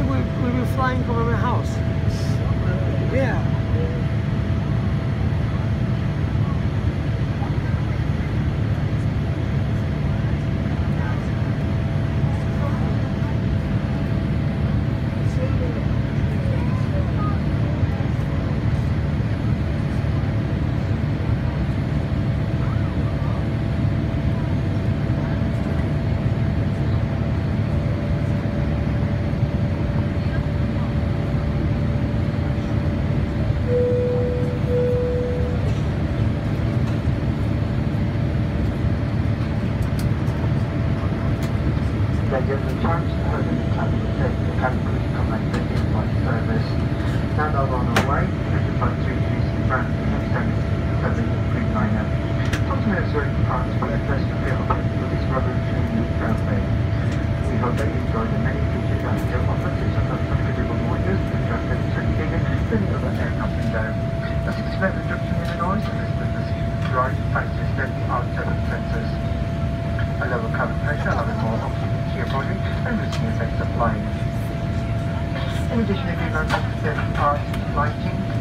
Think we, we were flying over my house. Yeah. There is a chance for the category commented in my service. Now that on like to introduce the brand new 739 Ultimately, it's very proud to be a first to feel with this revolutionary airplane. We hope that you enjoy the many features that it offers, such as some noises, adjusted segregated, and other reduction in the noise, this business drive thanks to state-of-the-art sensors a lower cabin pressure, having more oxygen your body, and effects of flying. In addition, if you learn state-of-the-art lighting,